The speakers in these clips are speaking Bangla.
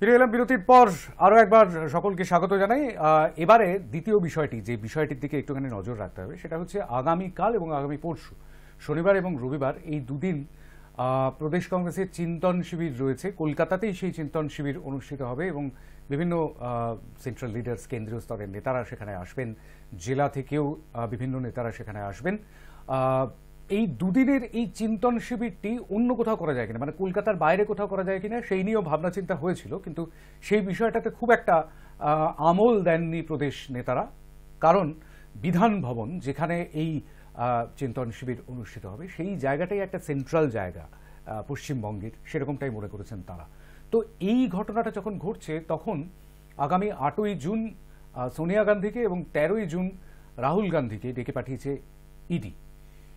ফিরে এলাম বিরতির পর। আরও একবার সকলকে স্বাগত জানাই। এবারে দ্বিতীয় বিষয়টি, যে বিষয়টির দিকে একটুখানি নজর রাখতে হবে, সেটা হচ্ছে আগামীকাল এবং আগামী পরশু, শনিবার এবং রবিবার এই দুদিন প্রদেশ কংগ্রেসের চিন্তন শিবির রয়েছে। কলকাতাতেই সেই চিন্তন শিবির অনুষ্ঠিত হবে এবং বিভিন্ন সেন্ট্রাল লিডার্স কেন্দ্রীয় স্তরের নেতারা সেখানে আসবেন। জেলা থেকেও বিভিন্ন নেতারা সেখানে আসবেন। এই দুদিনের এই চিন্তন শিবিরটি অন্য কোথাও করা যায় কিনা? মানে কলকাতার বাইরে কোথাও করা যায় কিনা সেই নিয়েও ভাবনা চিন্তা হয়েছিল, কিন্তু সেই বিষয়টাতে খুব একটা আমল দেননি প্রদেশ নেতারা। কারণ বিধান ভবন যেখানে এই চিন্তন শিবির অনুষ্ঠিত হবে, সেই জায়গাটাই একটা সেন্ট্রাল জায়গা পশ্চিমবঙ্গের, সেরকমটাই মনে করেছেন তারা। তো এই ঘটনাটা যখন ঘটছে, তখন আগামী আটই জুন সোনিয়া গান্ধীকে এবং তেরোই জুন রাহুল গান্ধীকে ডেকে পাঠিয়েছে ইডি।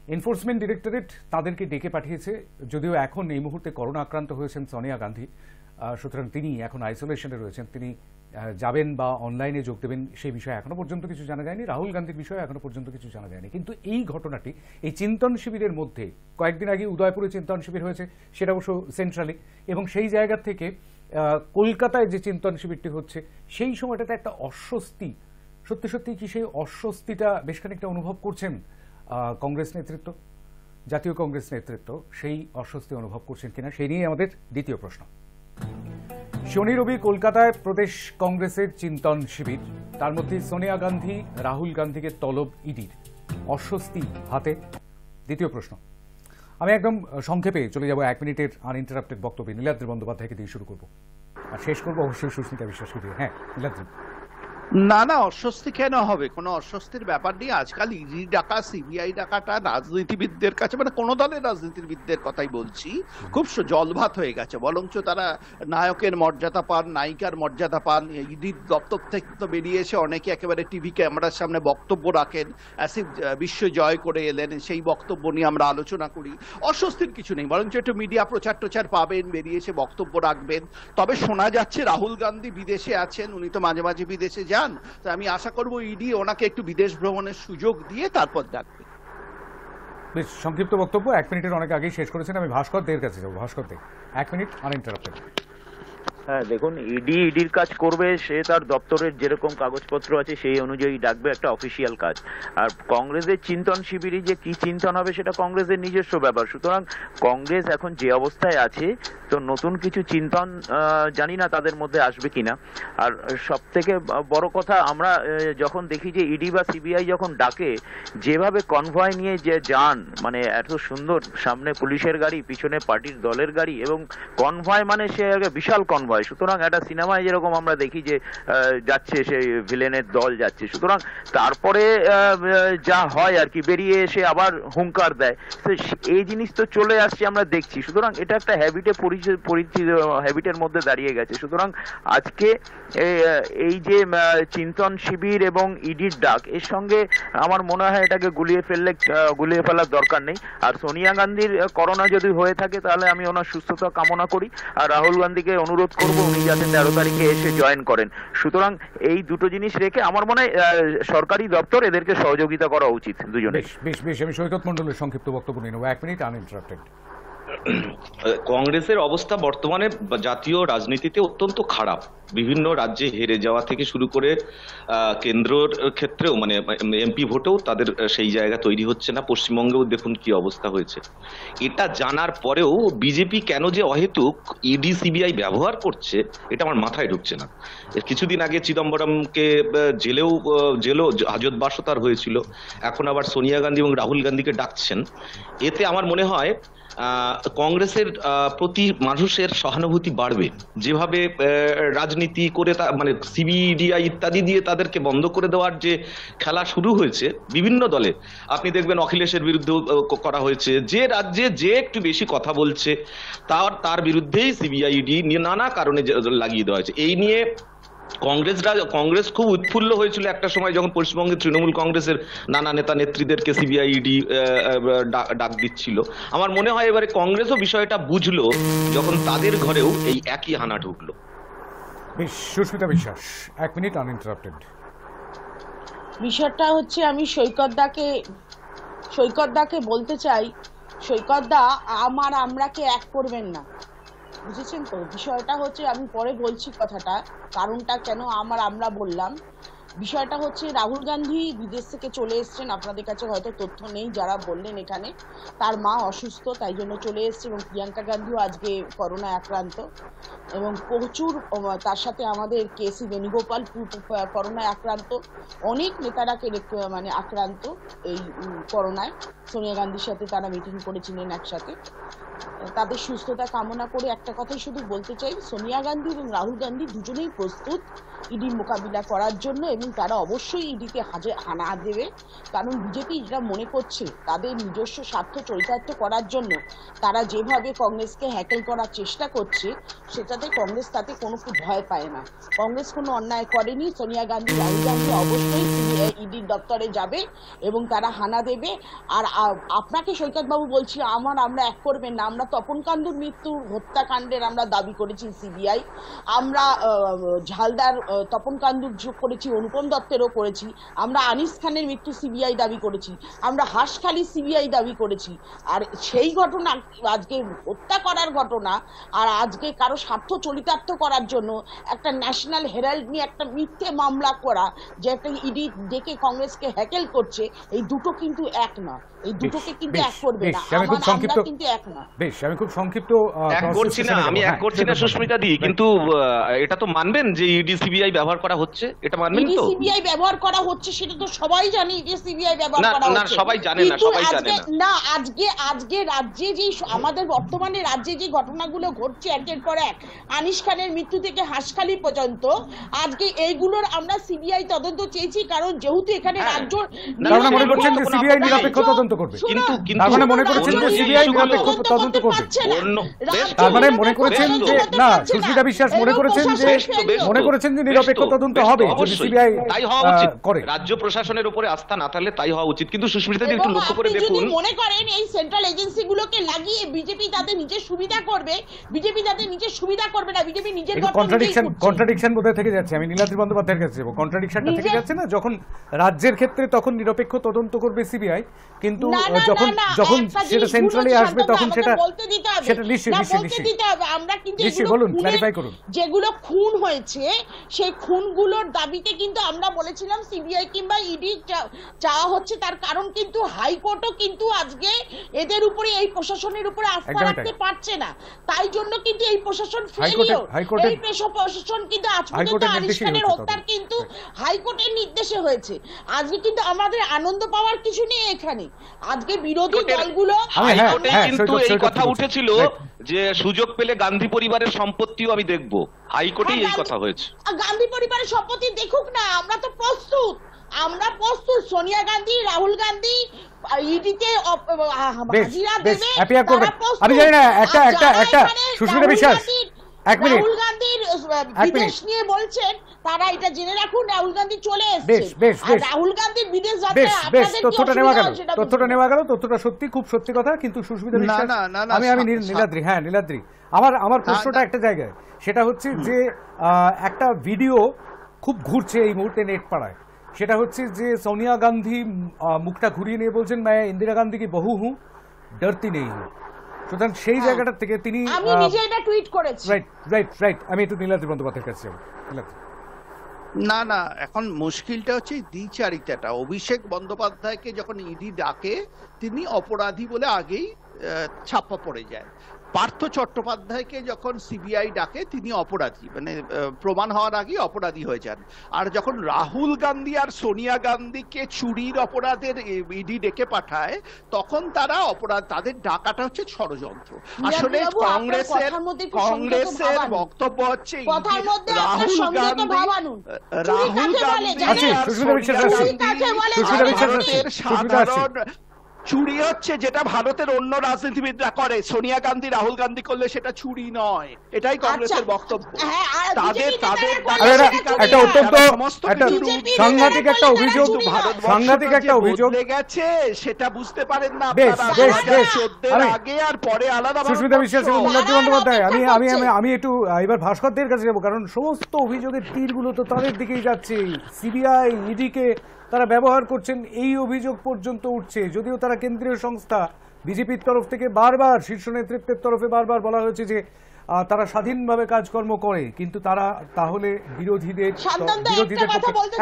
এনফোর্সমেন্ট ডিরেক্টরেট তাদেরকে ডেকে পাঠিয়েছে। যদিও এখন এই মুহূর্তে করোনা আক্রান্ত হয়েছেন সোনিয়া গান্ধী। সুতরাং তিনি এখন আইসোলেশনে রয়েছেন। তিনি যাবেন বা অনলাইনে যোগ দেবেন সেই বিষয়ে এখনও পর্যন্ত কিছু জানা যায়নি। রাহুল গান্ধীর বিষয়ে এখনও পর্যন্ত কিছু জানা যায়নি। কিন্তু এই ঘটনাটি, এই চিন্তন শিবিরের মধ্যে কয়েকদিন আগে উদয়পুরে চিন্তন শিবির হয়েছে, সেটা অবশ্য সেন্ট্রালি এবং সেই জায়গা থেকে কলকাতায় যে চিন্তন শিবিরটি হচ্ছে, সেই সময়টাতে একটা অস্বস্তি, সত্যি সত্যি কি সেই অস্বস্তিটা বেশ খানিকটা অনুভব করছেন? কংগ্রেস নেতৃত্ব, জাতীয় কংগ্রেস নেতৃত্ব সেই অস্বস্তি অনুভব করছেন কিনা সেই নিয়ে আমাদের দ্বিতীয় প্রশ্ন। শনি রবি কলকাতায় প্রদেশ কংগ্রেসের চিন্তন শিবির। তার মধ্যে সোনিয়া গান্ধী, রাহুল গান্ধীকে তলব ইডির। অস্বস্তি হাতে। দ্বিতীয় প্রশ্ন। আমি একদম সংক্ষেপে চলে যাব এক মিনিটের আনইন্টারাপ্টেড বক্তব্যে। নীলাদ্রি বন্দ্যোপাধ্যায়কে দিয়ে শুরু করব। আর শেষ করব অবশ্যই সুস্মিতা বিশ্বাসকে দিয়ে। হ্যাঁ নীলাদ্রি। না না, অস্বস্তি কেন হবে? কোনো অস্বস্তির ব্যাপার নেই। আজকাল ইডি ডাকা, সিবিআই ডাকাটা, রাজনীতিবিদদের কাছে মানে কোনো দলের রাজনীতিবিদদের কথাই বলছি। খুব জলভাত হয়ে গেছে। বরঞ্চ তারা নায়কের মর্যাদা পান, নায়িকার মর্যাদা পান। ইডির দপ্তর থেকে তো বেরিয়ে এসে অনেকে একেবারে টিভি ক্যামেরার সামনে বক্তব্য রাখেন। অ্যাসিভ বিশ্ব জয় করে এলেন। সেই বক্তব্য নিয়ে আমরা আলোচনা করি। অস্বস্তির কিছু নেই। বরঞ্চ একটু মিডিয়া প্রচার টোচার পাবেন, বেরিয়ে এসে বক্তব্য রাখবেন। তবে শোনা যাচ্ছে, রাহুল গান্ধী বিদেশে আছেন। উনি তো মাঝে মাঝে বিদেশে যান। তো আমি আশা করব ইডি ওনাকে একটু বিদেশ ভ্রমণের সুযোগ দিয়ে তারপর ডাকবে। বেশ, সংক্ষিপ্ত বক্তব্য, এক মিনিটের অনেক আগেই শেষ করেছেন, আমি ভাস্কর দের কাছে যাব। ভাস্কর দে, এক মিনিট আনইন্টারাপ্টেড হ্যাঁ দেখুন ইডি ইডির কাজ করবে, সে তার দপ্তরের যেরকম কাগজপত্র আছে সেই অনুযায়ী ডাকবে একটা অফিসিয়াল কাজ। আর কংগ্রেসের চিন্তন শিবিরে যে কি চিন্তন হবে সেটা কংগ্রেসের নিজস্ব ব্যাপার। সুতরাং কংগ্রেস এখন যে অবস্থায় আছে, তো নতুন কিছু চিন্তন জানি না তাদের মধ্যে আসবে কিনা। আর সব থেকে বড় কথা, আমরা যখন দেখি যে ইডি বা সিবিআই যখন ডাকে, যেভাবে কনভয় নিয়ে যে যান মানে এত সুন্দর, সামনে পুলিশের গাড়ি, পিছনে পার্টির দলের গাড়ি, এবং কনভয় মানে সে বিশাল কনভয় সুতরাং একটা সিনেমায় যেরকম আমরা দেখি যে যাচ্ছে সেই ভিলেনের দল যাচ্ছে। সুতরাং তারপরে যা হয় আর কি, বেরিয়ে এসে আবার হুঙ্কার দেয়। তো এই জিনিস তো চলে আসছে, আমরা দেখছি। সুতরাং এটা একটা হ্যাবিটে পরিচিত হ্যাবিটের মধ্যে দাঁড়িয়ে গেছে। সুতরাং আজকে এই যে চিন্তন শিবির এবং ইডির ডাক, এর সঙ্গে আমার মনে হয় এটাকে গুলিয়ে ফেললে গুলিয়ে ফেলার দরকার নেই। আর সোনিয়া গান্ধীর করোনা যদি হয়ে থাকে, তাহলে আমি ওনার সুস্থতা কামনা করি। আর রাহুল গান্ধীকে অনুরোধ করব উনি যাতে তেরো তারিখে এসে জয়েন করেন। সুতরাং এই দুটো জিনিস রেখে আমার মনে হয় আহ, সরকারি দপ্তর এদেরকে সহযোগিতা করা উচিত দুজনে বেশ বেশ বেশ আমি সৈকত মন্ডলের সংক্ষিপ্ত বক্তব্য নিয়ে নেব। এক মিনিট আনইন্টারাপ্টেড কংগ্রেসের অবস্থা বর্তমানে জাতীয় রাজনীতিতে অত্যন্ত খারাপ। বিভিন্ন রাজ্যে হেরে যাওয়া থেকে শুরু করে কেন্দ্রর ক্ষেত্রেও মানে এমপি ভোটেও তাদের সেই জায়গা তৈরি হচ্ছে না। পশ্চিমবঙ্গেও দেখুন কি অবস্থা হয়েছে। এটা জানার পরেও বিজেপি কেন যে অহেতুক ইডি সিবিআই ব্যবহার করছে এটা আমার মাথায় ঢুকছে না। কিছুদিন আগে চিদম্বরমকে জেলেও জেলও হাজত বাসতার হয়েছিল। এখন আবার সোনিয়া গান্ধী এবং রাহুল গান্ধীকে ডাকছেন। এতে আমার মনে হয় কংগ্রেসের প্রতি মানুষের সহানুভূতি বাড়বে। যেভাবে আহ, রাজনীতি করে মানে সিবিডিআই ইত্যাদি দিয়ে তাদেরকে বন্ধ করে দেওয়ার যে খেলা শুরু হয়েছে বিভিন্ন দলে, আপনি দেখবেন অখিলেশের ক- করা হয়েছে। যে রাজ্যে যে একটু বেশি কথা বলছে, তার তার বিরুদ্ধেই সিবিআইডি নানা কারণে লাগিয়ে দেওয়া হয়েছে। এই নিয়ে কংগ্রেসরা কংগ্রেস খুব উৎফুল্ল হয়েছিল একটা সময় যখন পশ্চিমবঙ্গের তৃণমূল কংগ্রেসের নানা নেতা নেত্রীদেরকে সিবিআইডি ডাক দিচ্ছিল। আমার মনে হয় এবারে কংগ্রেসও বিষয়টা বুঝলো যখন তাদের ঘরেও এই একই হানা ঢুকলো। বেশ সুস্মিতা বিশ্বাস। এক মিনিট আনইন্টারাপ্টেড বিষয়টা হচ্ছে আমি সৈকতদাকে সৈকতদাকে বলতে চাই সৈকতদা আমার আমরাকে এক করবেন না। বুঝেছেন তো? বিষয়টা হচ্ছে আমি পরে বলছি কথাটা, কারণটা কেন আমার আমরা বললাম। বিষয়টা হচ্ছে রাহুল গান্ধী বিদেশ থেকে চলে এসেছেন। আপনাদের কাছে হয়তো তথ্য নেই, যারা বললেন এখানে। তার মা অসুস্থ, তাই জন্য চলে এসেছে এবং প্রিয়াঙ্কা গান্ধীও আজকে করোনায় আক্রান্ত। এবং প্রচুর তার সাথে আমাদের কেসি বেণুগোপাল পু- পু- করোনায় আক্রান্ত। অনেক নেতারা কে- মানে আক্রান্ত এই করোনায়। সোনিয়া গান্ধীর সাথে তারা মিটিং করেছিলেন একসাথে। তাদের সুস্থতা কামনা করে একটা কথাই শুধু বলতে চাই, সোনিয়া গান্ধী এবং রাহুল গান্ধী দুজনেই প্রস্তুত ইডির মোকাবিলা করার জন্য এবং তারা অবশ্যই ইডিতে হাজে হানা দেবে। কারণ বিজেপি যেটা মনে করছে, তাদের নিজস্ব স্বার্থ চরিতার্থ করার জন্য তারা যেভাবে কংগ্রেসকে হ্যাকেল করার চেষ্টা করছে, সেটাতে কংগ্রেস তাতে কোনো ভয় পায় না। কংগ্রেস কোনো অন্যায় করেনি, সোনিয়া গান্ধী, রাহুল গান্ধী অবশ্যই ইডির দপ্তরে যাবে এবং তারা হানা দেবে। আর আপনাকে সৈকতবাবু বলছি, আমার আমরা এক করবেন না আমরা তপন কান্দুর মৃত্যুর হত্যাকাণ্ডের আমরা দাবি করেছি সিবিআই। আমরা ঝালদার তপন কান্দুর যোগ করেছি অনুপম দত্তেরও করেছি। আমরা আনিস খানের মৃত্যু সিবিআই দাবি করেছি। আমরা হাঁসখালি সিবিআই দাবি করেছি। আর সেই ঘটনা আজকে হত্যা করার ঘটনা আর আজকে কারও স্বার্থ চরিতার্থ করার জন্য একটা ন্যাশনাল হেরাল্ড নিয়ে একটা মিথ্যে মামলা করা যে একটা ইডি ডেকে কংগ্রেসকে হ্যাকেল করছে এই দুটো কিন্তু এক না এই দুটোকে কিন্তু এক করবে না। আমার- আমরা কিন্তু এক না বেশ আমি খুব সংক্ষিপ্ত এক করছি না আমি এক হ্যাঁ, করছি না সুস্মিতা দি কিন্তু এটা তো মানবেন যে ইডি সিবিআই ব্যবহার করা হচ্ছে? এটা মানবেন ইডি তো? সিবিআই ব্যবহার করা হচ্ছে সেটা তো সবাই জানে ইডি সিবিআই ব্যবহার করা না, সবাই জানে না, সবাই জানে না। না আজকে আজকে রাজ্যে যে আমাদের বর্তমানে রাজ্যে যে ঘটনাগুলো ঘটছে একের পর এক আনিস খানের মৃত্যু থেকে হাসখালি পর্যন্ত আজকে এইগুলোর আমরা সিবিআই তদন্ত চেয়েছি কারণ যেহেতু এখানে হ্যাঁ। রাজ্য মানে মনে করছেন যে সিবিআই নিরপেক্ষ তদন্ত করবে। কিন্তু কিন্তু মানে মনে করছেন যে সিবিআই নিরপেক্ষ তদন্ত করবে। অন্য বেশ রাজ্য তো। তার মানে মনে করেছেন যে না সুস্মিতা বিশ্বাস মনে করেছেন যে। মনে করেছেন যে নিরপেক্ষ তদন্ত হবে যদি সিবিআই তাই হওয়া উচিত। করে। রাজ্য প্রশাসনের উপরে আস্থা না থাকলে তাই হওয়া উচিত। কিন্তু সুস্মিতা দি একটু লক্ষ্য করে দেখুন। মনে করেন এই সেন্ট্রাল এজেন্সিগুলোকে লাগিয়ে বিজেপি তাদের নিজের সুবিধা করবে বিজেপি তাদের নিজের সুবিধা করবে না বিজেপি নিজের কন্ট্রাডিকশন। কন্ট্রাডিকশন বোধহয় থেকে যাচ্ছে। আমি নীলাদ্রি বন্দ্যোপাধ্যায়ের কাছে যাব। কন্ট্রাডিকশনটা থেকে যাচ্ছে না? যখন রাজ্যের ক্ষেত্রে তখন নিরপেক্ষ তদন্ত করবে সিবিআই কিন্তু যখন যখন সেটা সেন্ট্রালে আসবে তখন সেটা বলতে দিতে হবে। সেটা নিশ্চয়ই নিশ্চয়ই বলতে দিতে হবে। আমরা কিন্তু নিশ্চয়ই বলুন, খুনের- করুন। যেগুলো খুন হয়েছে সেই খুনগুলোর দাবিতে কিন্তু আমরা বলেছিলাম সিবিআই কিংবা ইডি চাওয়া হচ্ছে তার কারণ কিন্তু হাইকোর্টও কিন্তু আজকে এদের উপরে এই প্রশাসনের উপরে আস্থা রাখতে তাই। পারছে না তাই জন্য কিন্তু এই প্রশাসন এই প্রশাসন কিন্তু আজ পর্যন্ত হাইকোর্টের খানের হত্যার। কিন্তু হাইকোর্টের নির্দেশে হয়েছে আজকে কিন্তু আমাদের আনন্দ পাওয়ার কিছু নেই এখানে আজকে বিরোধী দলগুলো হ্যাঁ, হ্যাঁ, কিন্তু এই কথা উঠেছিল যে সুযোগ পেলে গান্ধী পরিবারের সম্পত্তিও আমি দেখব। হাইকোর্টেই এই হ্যাঁ, কথা হয়েছে। আর গান্ধী পরিবারের সম্পত্তি দেখুক না আমরা তো প্রস্তুত। আমরা প্রস্তুত সোনিয়া গান্ধী রাহুল গান্ধী ইডিতে হাজিরা দেবে। আমি জানি না একটা একটা একটা সুস্মিতা বিশ্বাস এক মিনিট। রাহুল গান্ধীর আহ, এক বিদেশ নিয়ে বলছেন তারা এটা জেনে রাখুন রাহুল গান্ধী চলে বেশ, বেশ, বেশ। রাহুল গান্ধীর বিদেশ বেশ বেশ তথ্যটা নেওয়া গেল তথ্যটা নেওয়া গেল তথ্যটা সত্যি খুব সত্যি কথা কিন্তু সুস্মিতা বিশ্বাস না, না, না, আমি আমি সা- নীল- সা- নীলাদ্রি হ্যাঁ নীলাদ্রি। আমার আমার প্রশ্নটা একটা জায়গায়। সেটা হচ্ছে যে আহ, একটা ভিডিও খুব ঘুরছে এই মুহূর্তে নেট পাড়ায়। সেটা হচ্ছে যে সোনিয়া গান্ধী মুখটা ঘুরিয়ে নিয়ে বলছেন मैं ইন্দিরা গান্ধী কি বহু হুঁ? ডরতি নেই হুঁ। সুতরাং সেই হ্যাঁ। জায়গাটা থেকে তিনি আমি নিজে এটা টুইট করেছি। Right right right. আমি একটু নীলাদ্রি বন্দ্যোপাধ্যায়ের কাছে যাব। নীলাদ্রি। না না এখন মুশকিলটা হচ্ছে দ্বিচারিতাটা। অভিষেক বন্দ্যোপাধ্যায়কে যখন ইডি ডাকে তিনি অপরাধী বলে আগেই ছাপ্পা পড়ে যায়। পার্থ চট্টোপাধ্যায়কে যখন সিবিআই ডাকে তিনি অপরাধী। মানে প্রমাণ হওয়ার আগেই অপরাধী হয়ে যান। আর যখন রাহুল গান্ধী আর সোনিয়া গান্ধীকে চুরির অপরাধের ইডি ডেকে পাঠায় তখন তারা অপরাধ তাদের ডাকাটা হচ্ছে ষড়যন্ত্র। আসলে কংগ্রেসের কংগ্রেসের বক্তব্য হচ্ছে রাহুল গান্ধী রাহুল গান্ধী। সাধারণ চুরি হচ্ছে যেটা ভারতের অন্য রাজনীতিবিদরা করে। সোনিয়া গান্ধী রাহুল গান্ধী করলে সেটা চুরি নয়। এটাই কংগ্রেসের আচ্ছা, বক্তব্য। হ্যাঁ, তাদের তাদের একটা অত্যন্ত সাংঘাতিক একটা অভিযোগ। সাংঘাতিক একটা অভিযোগ গেছে সেটা বুঝতে পারেন না আপনারা। আগে আর পরে আলাদা সুস্মিতা বিশ্বাস এবং ভারতবর্ষ। বন্দ্যোপাধ্যায় আমি আমি আমি একটু এবার ভাস্করদের কাছে যাব কারণ সমস্ত অভিযোগের তীরগুলো তো তাদের দিকেই যাচ্ছে। সিবিআই ইডিকে তারা ব্যবহার করছেন এই অভিযোগ পর্যন্ত উঠছে। যদিও তারা কেন্দ্রীয় সংস্থা বিজেপির তরফ থেকে বারবার শীর্ষ নেতৃত্বের তরফে বারবার বলা হয়েছে যে তারা স্বাধীনভাবে কাজকর্ম করে কিন্তু তারা তাহলে বিরোধীদের বিরোধীদের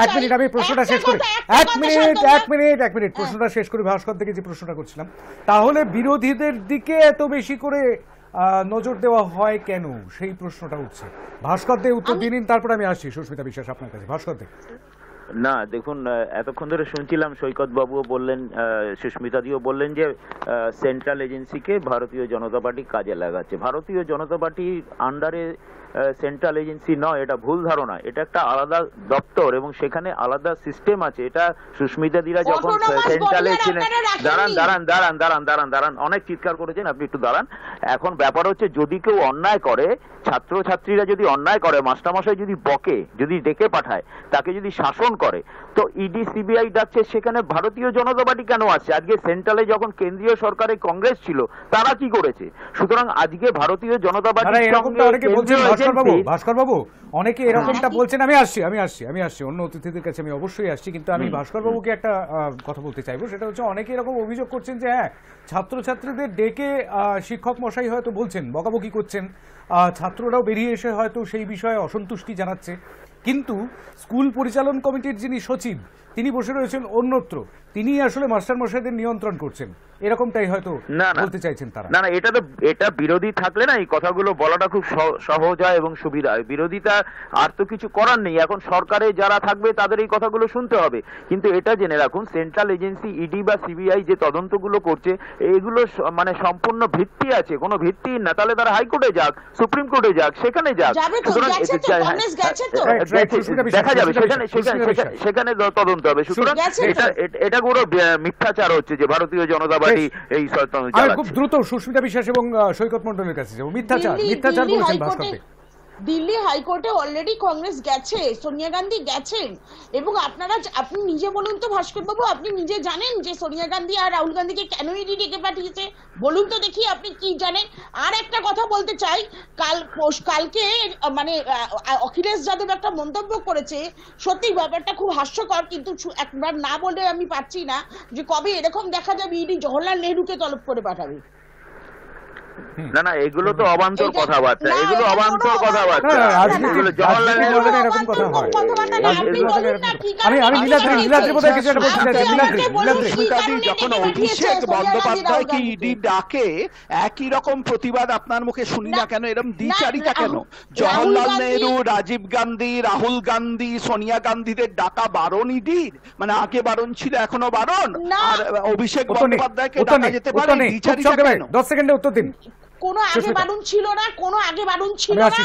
এক মিনিট আমি প্রশ্নটা শেষ করি। এক মিনিট এক মিনিট এক মিনিট। প্রশ্নটা শেষ করি। ভাস্কর থেকে যে প্রশ্নটা করছিলাম। তাহলে বিরোধীদের দিকে এত বেশি করে নজর দেওয়া হয় কেন? সেই প্রশ্নটা উঠছে। ভাস্কর দে উত্তর দিয়ে নিন তারপর আমি আসছি। সুস্মিতা বিশ্বাস আপনার কাছে। ভাস্কর দে। না দেখুন এতক্ষণ ধরে শুনছিলাম সৈকত বাবুও বললেন সুস্মিতা দিও বললেন যে সেন্ট্রাল এজেন্সিকে ভারতীয় জনতা পার্টি কাজে লাগাচ্ছে। ভারতীয় জনতা পার্টির আন্ডারে সেন্ট্রাল এজেন্সি নয় এটা ভুল ধারণা। এটা একটা আলাদা দপ্তর এবং সেখানে আলাদা সিস্টেম আছে। এটা সুস্মিতা দিরা যখন সেন্ট্রালে ছিলেন দাঁড়ান দাঁড়ান দাঁড়ান দাঁড়ান দাঁড়ান দাঁড়ান। অনেক চিৎকার করেছেন আপনি একটু দাঁড়ান। এখন ব্যাপার হচ্ছে যদি কেউ অন্যায় করে ছাত্র ছাত্রীরা যদি অন্যায় করে, মাস্টারমশাই যদি বকে, যদি ডেকে পাঠায়, তাকে যদি শাসন করে তো ইডি সিবিআই ডাকছে সেখানে ভারতীয় জনতা পার্টি কেন আছে আজকে সেন্ট্রালে যখন কেন্দ্রীয় সরকারে কংগ্রেস ছিল তারা কি করেছে? সুতরাং আজকে ভারতীয় জনতা পার্টির সঙ্গে কেন্দ্রীয় ভাস্কর বাবু অনেকে এরকমটা হ্যাঁ। বলছেন আমি আসছি আমি আসছি আমি আসছি। অন্য অতিথিদের কাছে আমি অবশ্যই আসছি কিন্তু আমি ভাস্কর বাবুকে একটা কথা বলতে চাইব সেটা হচ্ছে অনেকে এরকম অভিযোগ করছেন যে হ্যাঁ ছাত্রছাত্রীদের ডেকে শিক্ষক মশাই হয়তো বলছেন বকাবকি করছেন ছাত্ররাও বেরিয়ে এসে হয়তো সেই বিষয়ে অসন্তুষ্টি জানাচ্ছে। কিন্তু স্কুল পরিচালন কমিটির যিনি সচিব, তিনি বসে রয়েছেন অন্যত্র। তিনি আসলে মাস্টারমশাইদের নিয়ন্ত্রণ করছেন। এরকমটাই হয়তো বলতে চাইছেন তারা। না না এটা তো এটা বিরোধী থাকলে না এই কথাগুলো বলাটা খুব সহজ হয় এবং সুবিধা হয়। বিরোধিতা আর তো কিছু করার নেই। এখন সরকারে যারা থাকবে তাদের এই কথাগুলো শুনতে হবে। কিন্তু এটা জেনে রাখুন সেন্ট্রাল এজেন্সি ইডি বা সিবিআই যে তদন্তগুলো করছে এইগুলো মানে সম্পূর্ণ ভিত্তি আছে কোনো ভিত্তি না। তাহলে তারা হাইকোর্টে যাক সুপ্রিম কোর্টে যাক সেখানে যাক। সুতরাং হ্যাঁ, দেখা যাবে সেখানে সেখানে তদন্ত হবে। সুতরাং এটা এটা- আহ, মিথ্যাচার হচ্ছে যে ভারতীয় জনতা এই খুব দ্রুত সুস্মিতা বিশ্বাস এবং সৈকত মন্ডলের কাছে যাব মিথ্যাচার মিথ্যাচার বলছেন ভাস্কর। দিল্লি হাইকোর্টে অলরেডি কংগ্রেস গেছে, সোনিয়া গান্ধী গেছেন। এবং আপনারা আপনি নিজে বলুন তো ভাস্কর বাবু আপনি নিজে জানেন যে সোনিয়া গান্ধী আর রাহুল গান্ধীকে কেন ইডি ডেকে পাঠিয়েছে? বলুন তো দেখি আপনি কি জানেন। আর একটা কথা বলতে চাই, কাল কালকে মানে অখিলেশ যাদব একটা মন্তব্য করেছে। সত্যি ব্যাপারটা খুব হাস্যকর, কিন্তু একবার না বলে আমি পাচ্ছি না যে কবে এরকম দেখা যাবে, ইডি জওহরলাল নেহরুকে তলব করে পাঠাবে। না না এগুলো তো অবান্তর কথাবার্তা এগুলো অবান্তর কথাবার্তা। এগুলো জওয়াহরলাল নেহরু এরকম কথা হয়। আমি আমি নীলাদ্রি নীলাদ্রি বোধহয় কিছু একটা বলতে নীলাদ্রি নীলাদ্রি যখন অভিষেক বন্দ্যোপাধ্যায়কে ইডি ডাকে একই রকম প্রতিবাদ আপনার মুখে শুনি না কেন? এরকম না, দ্বিচারিতা কেন? গান্ধী- নেহরু রাজীব গান্ধী রাহুল গান্ধী সোনিয়া গান্ধীদের ডাকা বারণ ইডির? মানে আগে বারণ ছিল এখনও বারণ? আর অভিষেক বন্দ্যোপাধ্যায়কে ডাকা যেতে পারে দ্বিচারিতা কেন? দশ সেকেন্ডে উত্তর দিন। কোনো আগে বারুন ছিল না কোনো আগে বারুন ছিল না।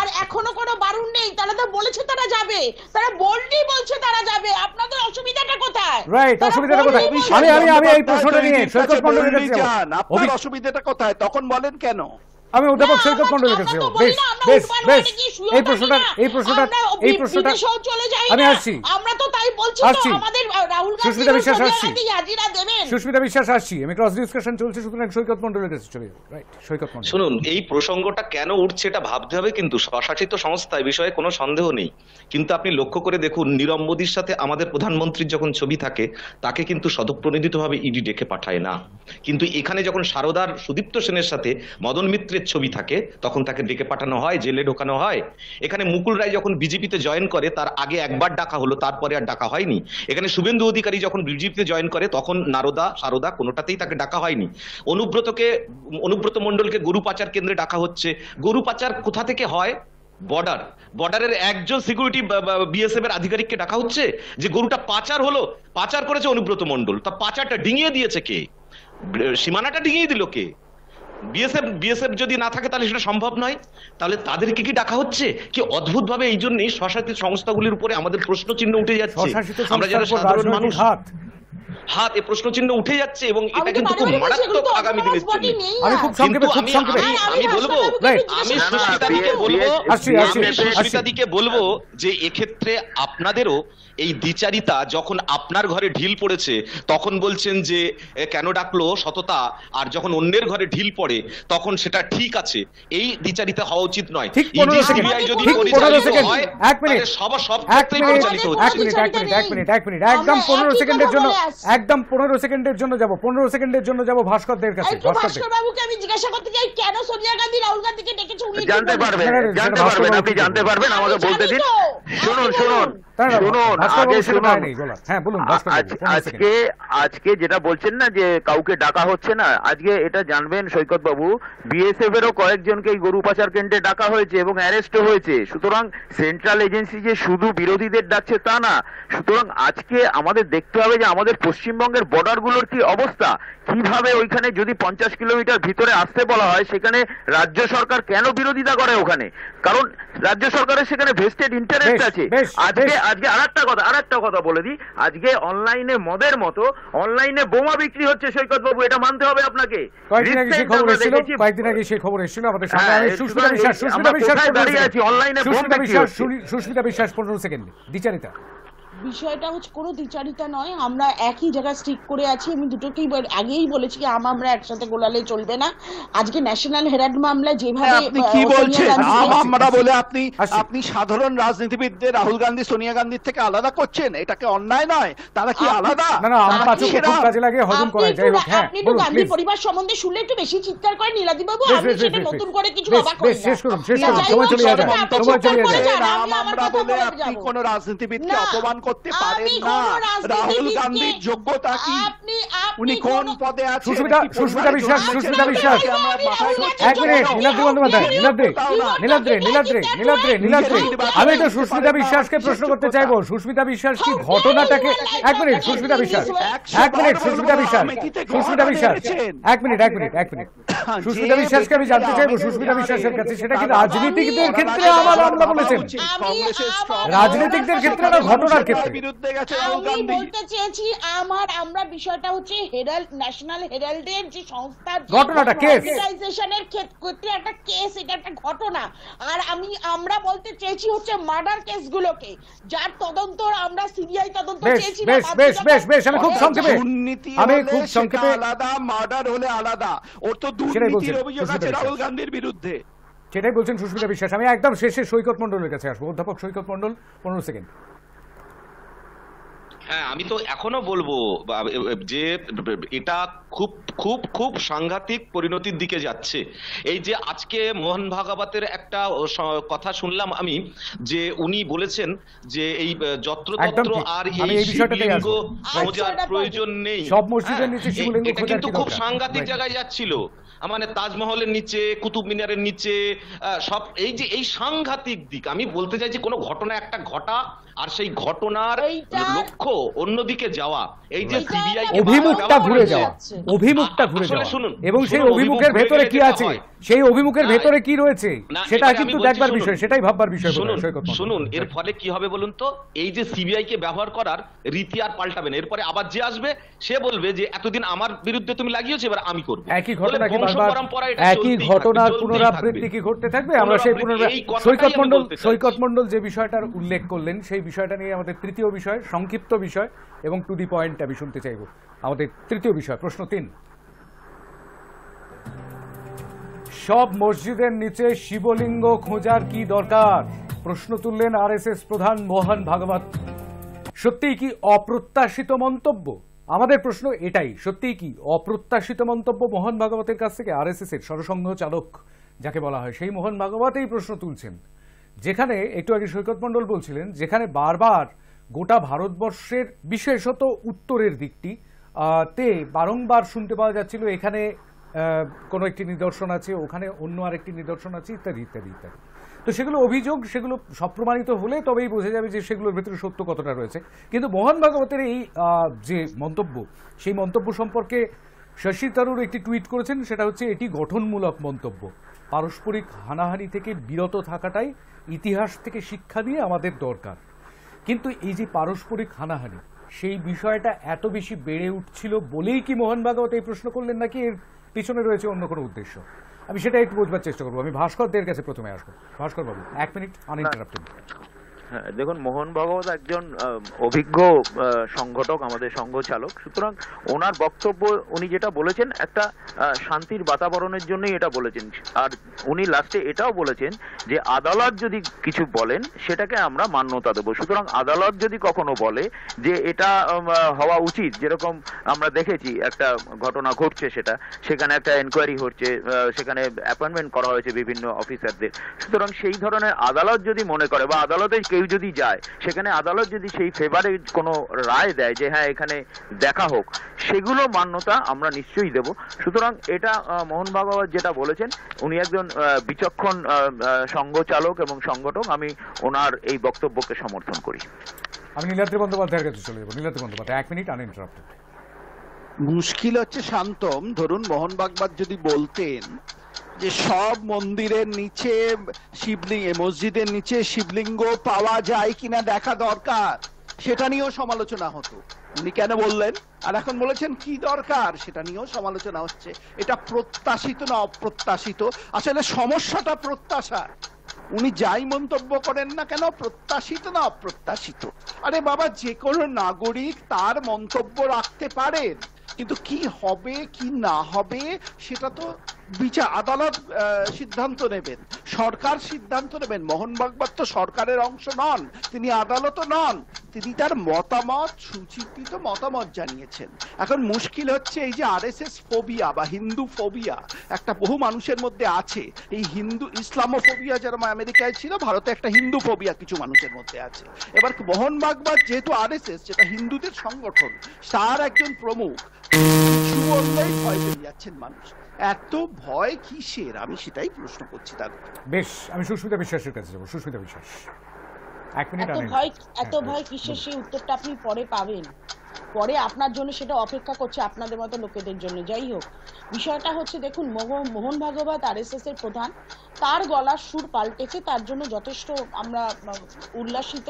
আর এখনও কোনো বারুন নেই। তারা তো বলেছে তারা যাবে। তারা বোল্ডলি বলছে তারা যাবে। আপনাদের অসুবিধাটা কোথায়? রাইট অসুবিধাটা কোথায়। আমি আমি আমি এই প্রশ্নটা নিয়ে সৈকত মন্ডলের কাছে যাব। আপনার অসুবিধাটা কোথায়? তখন বলেন কেন? আমি অধ্যাপক সৈকত মন্ডলের কাছে তো বেশ বেশ বেশ। এই প্রশ্নটা এই প্রশ্নটা এই প্রশ্নটা চলে যাই আমি আসছি। আমরা তো তাই বলছি আসছি। আমাদের রাহুল গান্ধী সুস্মিতা বিশ্বাস আসছি। সুস্মিতা বিশ্বাস আসছি। আমি ক্রস ডিসকাশন চলছে সুতরাং সৈকত মন্ডলের কাছে চলে যাব। রাইট সৈকত মন্ডল শুনুন এই প্রসঙ্গটা কেন উঠছে এটা ভাবতে হবে কিন্তু স্বশাসিত সংস্থা এ বিষয়ে কোনো সন্দেহ নেই। কিন্তু আপনি লক্ষ্য করে দেখুন নীরব মোদীর সাথে আমাদের প্রধানমন্ত্রীর যখন ছবি থাকে তাকে কিন্তু স্বতঃপ্রণোদিতভাবে ইডি ডেকে পাঠায় না। কিন্তু এখানে যখন সারদার সুদীপ্ত সেনের সাথে মদন মিত্রের ছবি থাকে, তখন তাকে ডেকে পাঠানো হয়, জেলে ঢোকানো হয়। এখানে মুকুল রায় যখন বিজেপিতে জয়েন করে, তার আগে একবার ডাকা হলো, তারপরে আর ডাকা হয়নি। এখানে শুভেন্দু অধিকারী যখন বিজেপিতে জয়েন করে, তখন নারদা, সারদা কোনোটাতেই তাকে ডাকা হয়নি। অনুব্রতকে, অনুব্রত মণ্ডলকে গরু পাচার কেন্দ্রে ডাকা হচ্ছে। গরু পাচার কোথা থেকে হয়? বর্ডার। বর্ডারের একজন সিকিউরিটি বিএসএফ এর আধিকারিককে ডাকা হচ্ছে? যে গরুটা পাচার হলো, পাচার করেছে অনুব্রত মণ্ডল। তা পাচারটা ডিঙিয়ে দিয়েছে কে? সীমানাটা ডিঙিয়ে দিল কে? বিএসএফ বিএসএফ যদি না থাকে তাহলে সেটা সম্ভব নয়। তাহলে তাদেরকে কি ডাকা হচ্ছে? কি অদ্ভুত ভাবে এই জন্যই স্বশাসিত সংস্থাগুলির উপরে আমাদের প্রশ্ন চিহ্ন উঠে যাচ্ছে। আমরা যারা সাধারণ মানুষ হাত হাত এ প্রশ্ন চিহ্ন উঠে যাচ্ছে এবং এটা কিন্তু খুব মারাত্মক আগামী দিনের জন্য। আমি খুব সংক্ষেপে খুব সংক্ষেপে। আমি- বলব আমি সুস্মিতাদিকে বলব আসছি, আসছি, আমি সুস্মিতাদিকে বলব যে এক্ষেত্রে আপনাদেরও এই দ্বিচারিতা যখন আপনার ঘরে ঢিল পড়েছে তখন বলছেন যে কেন ডাকলো সততা? আর যখন অন্যের ঘরে ঢিল পড়ে তখন সেটা ঠিক আছে। এই দ্বিচারিতা হওয়া উচিত নয়। ঠিক ED, 15 সেকেন্ড, যদি ঠিক 15 পরিচালিত সেকেন্ড, হয় এক মিনিট, সব সব এক ক্ষেত্রেই মিনিট পরিচালিত এক হচ্ছে। মিনিট এক মিনিট এক মিনিট এক মিনিট একদম আমরা পনেরো একই সেকেন্ডের জন্য। একদম পনেরো সেকেন্ডের জন্য যাব পনেরো সেকেন্ডের জন্য যাব ভাস্করদের কাছে ভাস্কর বাবুকে আমি জিজ্ঞাসা করতে চাই কেন সোনিয়া গান্ধী রাহুল গান্ধীকে ডেকেছে উনি একটু জানতে পারবেন না, না, না, জানতে পারবেন আপনি জানতে পারবেন আমাকে বলতে দিন শুনুন শুনুন বলুন। না, না, শুনুন আগে শুনুন পায় নেই বলার। হ্যাঁ বলুন ভাস্কর বাবু, আজ- 15 সেকেন্ড। আজকে আজকে যেটা বলছেন না যে কাউকে ডাকা হচ্ছে না আজকে এটা জানবেন সৈকত বাবু বিএসএফ এরও কয়েকজনকে এই গরু পাচার কেন্দ্রে ডাকা হয়েছে এবং অ্যারেস্টও হয়েছে সুতরাং সেন্ট্রাল এজেন্সি যে শুধু বিরোধীদের ডাকছে তা না সুতরাং আজকে আমাদের দেখতে হবে যে আমাদের পশ্চিমবঙ্গের বর্ডারগুলোর কি অবস্থা? কীভাবে ওইখানে যদি পঞ্চাশ কিলোমিটার ভিতরে আসতে বলা হয় সেখানে রাজ্য সরকার কেন বিরোধিতা করে ওখানে? কারণ রাজ্য সরকারের সেখানে ভেস্টেড ইন্টারেস্ট আছে। আজকে। আজকে আরেকটা কথা আরেকটা কথা বলে দিই। আজকে অনলাইনে মদের মতো অনলাইনে বোমা বিক্রি হচ্ছে সৈকত বাবু এটা মানতে হবে আপনাকে। কয়েকদিন আগে সেই খবর এসেছিল আমাদের সামনে হ্যাঁ, সুস্মিতা বিশ্বাস সুস্মিতা বিশ্বাস দাঁড়িয়ে আছি? অনলাইনে সুস্মিতা বিশ্বাস সুস্মিতা বিশ্বাস পনেরো সেকেন্ড দ্বিচারিতা বিষয়টা হচ্ছে কোনো দ্বিচারিতা নয় আমরা একই জায়গায় স্টিক করে আছি। আমি দুটোকেই আগেই বলেছি আম আমরা একসাথে গোলালে চলবে না। আজকে ন্যাশনাল হেরাল্ড মামলা যেভাবে আপনি কি বলছেন? গান্ধী- আম আমরা বলে আপনি আপনি সাধারণ রাজনীতিবিদদের রাহুল গান্ধী সোনিয়া গান্ধীর থেকে আলাদা করছেন? এটাকে অন্যায় নয়? তারা কি আলাদা? না না আম তারা পাচক খুব কাজে লাগে হজম আপনি করায়। যাই হোক হ্যাঁ আপনি বলুন গান্ধী পরিবার সম্বন্ধে শুনলে একটু বেশি চিৎকার করেন নীলাদি বাবু বেশ, সেটা নতুন করে কিছু অবাক বেশ, হই না। শেষ করুন, শেষ করুন, সময় চলে যাবে, সময় চলে যাবে। করে আমার আমরা বলে আপনি। কোন রাজনীতিবিদকে অপমান করতে পারেন না। রাহুল গান্ধীর যোগ্যতা কি? উনি কোন পদে আছেন? সুস্মিতা- সুস্মিতা বিশ্বাস, সুস্মিতা বিশ্বাস। আমরা এক মিনিট নীলাদ্রি বন্দ্যোপাধ্যায় নীলাদ্রি নীলাদ্রি নীলাদ্রি নীলাদ্রি নীলাদ্রি আমি তো সুস্মিতা বিশ্বাসকে প্রশ্ন করতে চাইব। সুস্মিতা বিশ্বাস কি ঘটনাটাকে এক মিনিট সুস্মিতা বিশ্বাস। এক মিনিট সুস্মিতা বিশ্বাস। সুস্মিতা বিশ্বাস। এক মিনিট এক মিনিট এক মিনিট। সুস্মিতা বিশ্বাসকে আমি জানতে চাইব সুস্মিতা বিশ্বাসের কাছে সেটা কি রাজনীতিকদের ক্ষেত্রে আমার আমলা বলেছেন। রাজনীতিকদের ক্ষেত্রে না ঘটনার ক্ষেত্রে বিরুদ্ধে গেছে রাহুল আমি গান্ধী। বলতে চেয়েছি আমার আমরা বিষয়টা হচ্ছে হেরাল্ড ন্যাশনাল হেরাল্ডের যে সংস্থার যে ঘটনাটা, case। organizationের ক্ষেত্রে একটা কেস এটা একটা ঘটনা। আর আমি আমরা বলতে চেয়েছি হচ্ছে মার্ডার কেসগুলোকে যার তদন্ত আমরা সিবিআই তদন্ত বেশ চেয়েছি বেশ বেশ বেশ বেশ আমি খুব সংক্ষেপে দুর্নীতি আমি খুব সংক্ষেপে আলাদা মার্ডার হলে আলাদা। ওর তো দুর্নীতির অভিযোগ আছে রাহুল গান্ধীর বিরুদ্ধে। সেটাই বলছেন সুস্মিতা বিশ্বাস। আমি একদম শেষে সৈকত মন্ডলের কাছে আসব। অধ্যাপক সৈকত মন্ডল পনেরো সেকেন্ড। হ্যাঁ আমি তো এখনও বলব যে এটা খুব খুব খুব সাংঘাতিক পরিণতির দিকে যাচ্ছে। এই যে আজকে মোহন ভাগবতের একটা কথা শুনলাম আমি যে উনি বলেছেন যে এই যত্রতত্র আর এই শিবলিঙ্গ আসব। খোঁজার আচ্ছা, প্রয়োজন নেই। সব মসজিদের হ্যাঁ, নিচে শিবলিঙ্গ এটা খোঁজার কিন্তু খুব সাংঘাতিক জায়গায় যাচ্ছিল। মানে তাজমহলের নিচে কুতুব মিনারের নিচে আহ, সব এই যে এই সাংঘাতিক দিক আমি বলতে চাইছি কোনো ঘটনা একটা ঘটা আর সেই ঘটনার লক্ষ্য অন্যদিকে যাওয়া এই যে সিবিআই অভিমুখটা ঘুরে যাওয়া। অভিমুখটা ঘুরে যাওয়া। শুনুন, এবং সেই অভিমুখের ভেতরে কি আছে? সেই অভিমুখের ভেতরে কি রয়েছে? সেটা কিন্তু দেখবার বিষয় সেটাই ভাববার বিষয় শুনুন শুনুন এর ফলে কি হবে বলুন তো? এই যে সিবিআই কে ব্যবহার করার রীতি আর পাল্টাবে না। এরপরে আবার যে আসবে সে বলবে যে এতদিন আমার বিরুদ্ধে তুমি লাগিয়েছো এবার আমি করব। একই ঘটনা বংশ বারবার একই ঘটনার পুনরাবৃত্তি কি ঘটতে থাকবে? আমরা সেই পুনরাবৃত্তি, সৈকত চাইছি। সৈকত মন্ডল যে বিষয়টার উল্লেখ করলেন সেই বিষয়টা নিয়ে আমাদের তৃতীয় বিষয়, সংক্ষিপ্ত বিষয় এবং টু দি পয়েন্ট আমি শুনতে চাইব। আমাদের তৃতীয় বিষয়, প্রশ্ন তিন। সব মসজিদের নিচে শিবলিঙ্গ খোঁজার কি দরকার? প্রশ্ন তুললেন আরএসএস প্রধান মোহন ভাগবত। সত্যিই কি অপ্রত্যাশিত মন্তব্য? আমাদের প্রশ্ন এটাই, সত্যিই কি অপ্রত্যাশিত মন্তব্য মোহন ভাগবতের কাছ থেকে? আরএসএস এর সরসংঘ চালক, যাকে বলা হয়, সেই মোহন ভাগবত এই প্রশ্ন তুলছেন। যেখানে, একটু আগে সৈকত মণ্ডল বলছিলেন, যেখানে বারবার গোটা ভারতবর্ষের, বিশেষত উত্তরের দিকটি তে বারংবার শুনতে পাওয়া যাচ্ছিল, এখানে কোনো একটি নিদর্শন আছে, ওখানে অন্য আরেকটি নিদর্শন আছে, ইত্যাদি ইত্যাদি ইত্যাদি। তো সেগুলো অভিযোগ, সেগুলো সপ্রমাণিত হলে তবেই বোঝা যাবে যে সেগুলোর ভেতরে সত্য কতটা রয়েছে। কিন্তু মোহন ভাগবতের এই যে মন্তব্য, সেই মন্তব্য সম্পর্কে শশী তারুর একটি টুইট করেছেন, সেটা হচ্ছে, এটি গঠনমূলক মন্তব্য। পারস্পরিক হানাহানি থেকে বিরত থাকাটাই ইতিহাস থেকে শিক্ষা দিয়ে আমাদের দরকার। কিন্তু এই যে পারস্পরিক হানাহানি, সেই বিষয়টা এত বেশি বেড়ে উঠছিল বলেই কি মোহন ভাগবত এই প্রশ্ন করলেন নাকি? এর পিছনে রয়েছে অন্য কোনো উদ্দেশ্য। আমি সেটা একটু বোঝবার চেষ্টা করব। আমি ভাস্করদের কাছে প্রথমে আসব। ভাস্কর বাবু এক মিনিট আনইন্টারাপ্টেড দেখুন, মোহন ভগবত একজন অভিজ্ঞ সংগঠক, আমাদের সংঘ চালক। সুতরাং ওনার বক্তব্য, উনি যেটা বলেছেন, একটা শান্তির বাতাবরণের জন্যই এটা বলেছেন। আর উনি লাস্টে এটাও বলেছেন যে, আদালত যদি কিছু বলেন, সেটাকে আমরা মান্যতা দেবো। সুতরাং আদালত যদি কখনো বলে যে, এটা হওয়া উচিত, যেরকম আমরা দেখেছি, একটা ঘটনা ঘটছে সেটা, সেখানে একটা এনকোয়ারি হচ্ছে সেখানে অ্যাপয়েন্টমেন্ট করা হয়েছে বিভিন্ন অফিসারদের সুতরাং সেই ধরনের আদালত যদি মনে করে, বা আদালতে কেউ যদি যায় সেখানে আদালত যদি সেই ফেভারে কোনো রায় দেয় যে হ্যাঁ এখানে দেখা হোক সেগুলো মান্যতা আমরা নিশ্চয়ই দেব। সুতরাং এটা মোহন ভাগবত যেটা বলেছেন উনি একজন বিচক্ষণ আহ, আহ, সংঘ চালক এবং সংগঠক। আমি ওনার এই বক্তব্যকে সমর্থন করি। আমি নীলাদ্রি বন্দ্যোপাধ্যায়ের কাছে চলে যাব। নীলাদ্রি বন্দ্যোপাধ্যায় এক মিনিট আনইন্টারাপ্টেড মুশকিল হচ্ছে শান্তম। ধরুন মোহন বাগবাদ যদি বলতেন যে সব মন্দিরের নিচে শিবলিঙ্গ মসজিদের নিচে শিবলিঙ্গ পাওয়া যায় কিনা দেখা দরকার, সেটা নিয়েও সমালোচনা হতো। উনি কেন বললেন? আর এখন বলেছেন, কি দরকার? সেটা নিয়েও সমালোচনা হচ্ছে। এটা প্রত্যাশিত না অপ্রত্যাশিত। আসলে সমস্যাটা প্রত্যাশা উনি যাই মন্তব্য করেন না কেন, প্রত্যাশিত না অপ্রত্যাশিত। আরে বাবা, যে কোনো নাগরিক তার মন্তব্য রাখতে পারেন। কিন্তু কি হবে, কি না হবে, সেটা তো বিচার আদালত সিদ্ধান্ত নেবেন। সরকার সিদ্ধান্ত নেবেন। মোহন ভাগবত তো সরকারের অংশ নন, তিনি আদালতও নন। তিনি তার মতামত সুচিন্তিত মতামত জানিয়েছেন। এখন মুশকিল হচ্ছে এই যে আরএসএস ফোবিয়া বা হিন্দু ফোবিয়া, একটা বহু মানুষের মধ্যে আছে। এই হিন্দু, ইসলামোফোবিয়া যেরকম আমেরিকায় ছিল, ভারতে একটা হিন্দু ফোবিয়া কিছু মানুষের মধ্যে আছে। এবার মোহন ভাগবত যেহেতু আর এস এস যেটা হিন্দুদের সংগঠন, তার একজন প্রমুখ কিছু বললেই ভয় পেয়ে যাচ্ছেন মানুষ এত ভয় কিসের? আমি সেটাই প্রশ্ন করছি তার বেশ আমি সুস্মিতা বিশ্বাসের কাছে যাব সুস্মিতা বিশ্বাস। এক মিনিট এত ভয় এত ভয় কিসের? সেই উত্তরটা আপনি পরে পাবেন। পরে আপনার জন্য সেটা অপেক্ষা করছে আপনাদের মতো লোকেদের জন্য। যাই হোক বিষয়টা হচ্ছে দেখুন মোহ- মোহন ভাগবত আর এস এর প্রধান তার গলার সুর পাল্টেছে তার জন্য যথেষ্ট আমরা উল্লাসিত।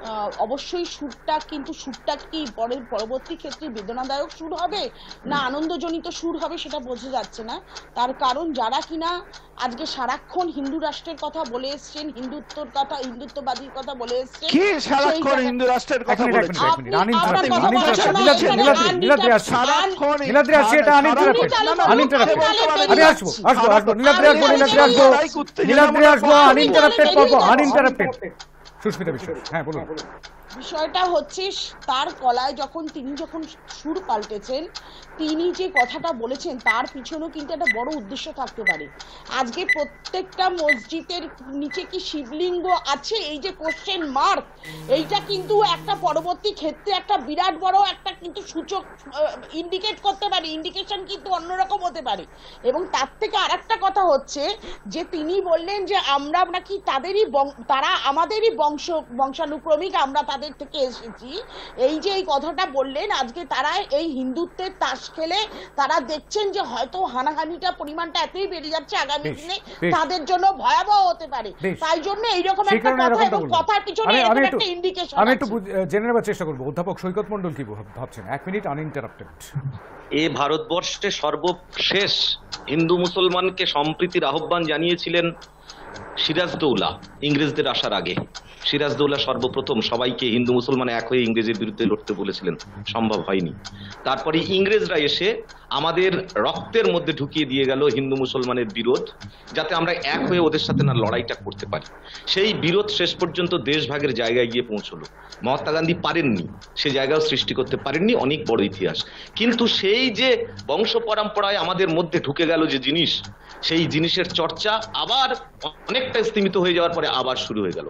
আহ, অবশ্যই সুরটা কিন্তু সুরটা কি পরে পরবর্তী ক্ষেত্রে বেদনাদায়ক সুর হবে না আনন্দজনিত সুর হবে সেটা বোঝা যাচ্ছে না। তার কারণ যারা কিনা আজকে সারাক্ষণ হিন্দু রাষ্ট্রের কথা বলে এসছেন হিন্দুত্বর কথা হিন্দুত্ববাদীর কথা বলে এসছেন সারাক্ষণ হিন্দু রাষ্ট্রের কথা মিনিট আসছে এটা আমি আসব আসব আসব আসব আসব আসব সুস্মিতা বিশ্বাস হ্যাঁ বলুন। বিষয়টা হচ্ছে, তার গলায় যখন তিনি যখন সুর পাল্টেছেন, তিনি যে কথাটা বলেছেন, তার পিছনেও কিন্তু একটা বড় উদ্দেশ্য থাকতে পারে। আজকে প্রত্যেকটা মসজিদের নিচে কি শিবলিঙ্গ আছে? এই যে কোশ্চেন মার্ক এইটা কিন্তু একটা পরবর্তী ক্ষেত্রে একটা বিরাট বড় একটা কিন্তু সূচক ইন্ডিকেট করতে পারে। ইন্ডিকেশন কিন্তু অন্যরকম হতে পারে। এবং তার থেকে আরেকটা কথা হচ্ছে যে, তিনি বললেন যে, আমরা নাকি তাদেরই তারা আমাদেরই বংশ, বংশানুক্রমিক, আমরা তাদের থেকে এসেছি। এই যে এই কথাটা বললেন আজকে তারা এই হিন্দুত্বের তাস খেলে তারা দেখছেন যে হয়তো হানাহানিটা পরিমাণটা এতই বেড়ে যাচ্ছে আগামী দিনে তাদের জন্য ভয়াবহ হতে পারে। তাই জন্য এইরকম একটা কথা এবং কথার পিছনে এরকম একটা ইন্ডিকেশন আমি একটু জেনে নেবার চেষ্টা করব। অধ্যাপক সৈকত মন্ডল কি ভাবছেন? এক মিনিট আনইন্টারাপ্টেড এ ভারতবর্ষে সর্বশেষ হিন্দু মুসলমানকে সম্প্রীতির আহ্বান জানিয়েছিলেন সিরাজদৌলা, ইংরেজদের আসার আগে। সিরাজদৌলা সর্বপ্রথম সবাইকে হিন্দু মুসলমান এক হয়ে ইংরেজের বিরুদ্ধে লড়তে বলেছিলেন। সম্ভব হয়নি। তারপরে ইংরেজরা এসে আমাদের রক্তের মধ্যে ঢুকিয়ে দিয়ে গেল হিন্দু মুসলমানের বিরোধ, যাতে আমরা এক হয়ে ওদের সাথে না লড়াইটা করতে পারি। সেই বিরোধ শেষ পর্যন্ত দেশভাগের জায়গায় গিয়ে পৌঁছলো। মহাত্মা গান্ধী পারেননি, সে জায়গাও সৃষ্টি করতে পারেননি, অনেক বড় ইতিহাস। কিন্তু সেই যে বংশ পরম্পরায় আমাদের মধ্যে ঢুকে গেল যে জিনিস সেই জিনিসের চর্চা আবার অনেকটা স্তীমিত হয়ে যাওয়ার পরে আবার শুরু হয়ে গেল।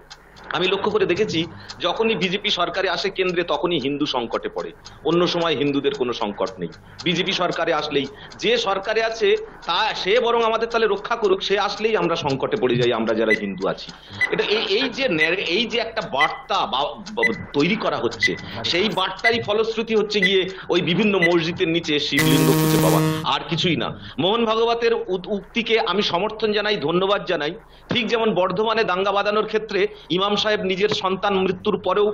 আমি লক্ষ্য করে দেখেছি, যখনই বিজেপি সরকারে আসে কেন্দ্রে, তখনই হিন্দু সংকটে পড়ে। অন্য সময় হিন্দুদের কোনো সংকট নেই। বিজেপি সরকারে আসলেই, যে সরকারে আছে, তা সে বরং আমাদের তাহলে রক্ষা করুক, সে আসলেই আমরা সংকটে পড়ে যাই, আমরা যারা হিন্দু আছি। এটা এই যে এই যে একটা বার্তা তৈরি করা হচ্ছে, সেই বার্তারই ফলশ্রুতি হচ্ছে গিয়ে ওই বিভিন্ন মসজিদের নিচে শিবলিঙ্গ খুঁজে পাওয়া। আর কিছুই না। মোহন ভাগবতের উক্তিকে আমি সমর্থন জানাই, ধন্যবাদ জানাই। ঠিক যেমন বর্ধমানে দাঙ্গা বাঁধানোর ক্ষেত্রে ইমাম সাহেব নিজের সন্তান মৃত্যুর পরেও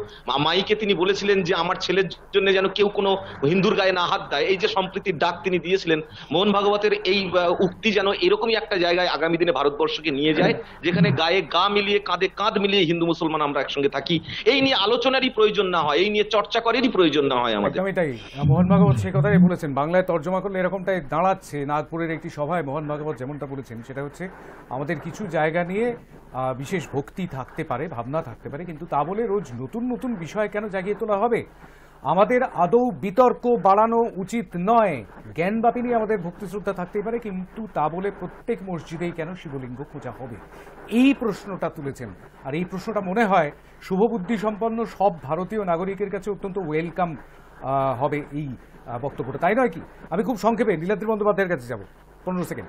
মাইকে তিনি বলেছিলেন যে আমার ছেলের জন্য যেন কেউ কোনো হিন্দুর গায়ে না হাত দেয়। এই যে সম্প্রীতির ডাক তিনি দিয়েছিলেন, মোহন ভাগবতের এই উক্তি যেন এরকমই একটা জায়গায় আগামী দিনে ভারতবর্ষকে নিয়ে যায়, যেখানে গায়ে গা মিলিয়ে, কাঁধে কাঁধ মিলিয়ে হিন্দু মুসলমান আমরা একসঙ্গে থাকি। এই নিয়ে আলোচনারই প্রয়োজন না হয়, এই নিয়ে চর্চা করেরই প্রয়োজন না হয় আমাদের। তাই। মোহন ভাগবত সে কথাই বলেছেন। বাংলায় তর্জমা করলে এরকমটাই দাঁড়াচ্ছে নাগপুরের একটি সভায়, মোহন ভাগবত যেমনটা বলেছেন, সেটা হচ্ছে আমাদের কিছু জায়গা নিয়ে বিশেষ ভক্তি থাকতে পারে ভাবনা থাকতে পারে, কিন্তু তা বলে রোজ নতুন নতুন বিষয় কেন জাগিয়ে তোলা হবে? আমাদের আদৌ বিতর্ক বাড়ানো উচিত নয়। জ্ঞানব্যাপী নিয়ে আমাদের ভক্তিশ্রদ্ধা থাকতেই পারে, কিন্তু তা বলে প্রত্যেক মসজিদেই কেন শিবলিঙ্গ পূজা হবে? এই প্রশ্নটা তুলেছেন। আর এই প্রশ্নটা মনে হয় শুভবুদ্ধি সম্পন্ন সব ভারতীয় নাগরিকের কাছে অত্যন্ত ওয়েলকাম হবে এই বক্তব্যটা। তাই নয় কি? আমি খুব সংক্ষেপে নীলাদ্রি বন্দ্যোপাধ্যায়ের কাছে যাব। পনেরো সেকেন্ড।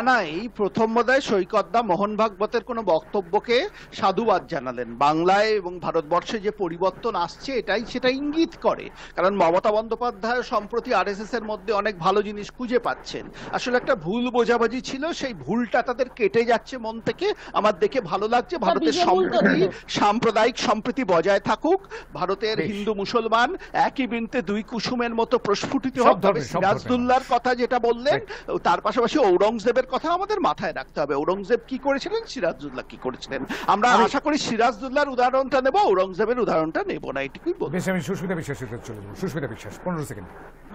না এই প্রথম বোধহয় সৈকতদা মোহন ভাগবতের কোনো বক্তব্যকে সাধুবাদ জানালেন। বাংলায় এবং ভারতবর্ষে যে পরিবর্তন আসছে এটাই সেটা ইঙ্গিত করে। কারণ মমতা বন্দ্যোপাধ্যায় সম্প্রতি আরএসএস এর মধ্যে অনেক ভালো জিনিস খুঁজে পাচ্ছেন। আসলে একটা ভুল বোঝাবুঝি ছিল সেই ভুলটা তাদের কেটে যাচ্ছে মন থেকে। আমার দেখে ভালো লাগছে ভারতের সম্প্রতি সাম্প্রদায়িক সম্প্রীতি বজায় থাকুক ভারতের হিন্দু মুসলমান একই বৃন্তে দুই কুসুমের মতো প্রস্ফুটিত হোক তবে সিরাজদুল্লাহর কথা যেটা বললেন তার পাশাপাশি ঔরঙ্গজেবের কথা আমাদের মাথায় রাখতে হবে। ঔরঙ্গজেব কি করেছিলেন? সিরাজদুল্লাহ কি করেছিলেন? আমরা আশা করি সিরাজদুল্লাহর উদাহরণটা নেব ঔরঙ্গজেবের উদাহরণটা নেব না এটুকুই বলব। বেশ আমি সুস্মিতা বিশ্বাসের কাছে চলে যাব। সুস্মিতা বিশ্বাস পনেরো সেকেন্ড।